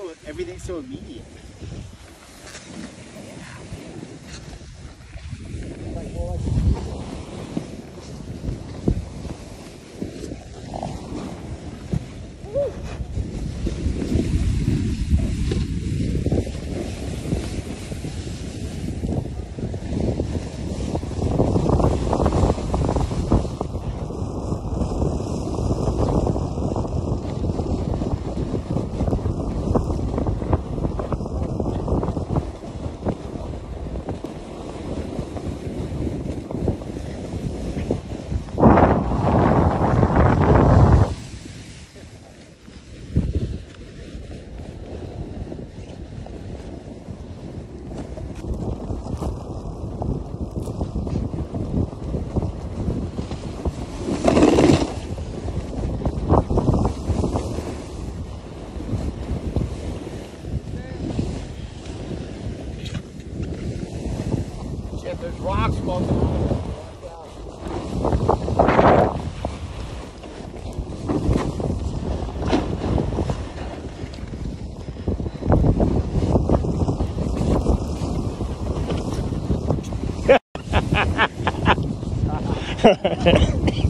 so everything's so immediate. laagspan. Ha ha ha.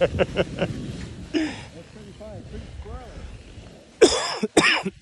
That's pretty fine. Pretty squirrely.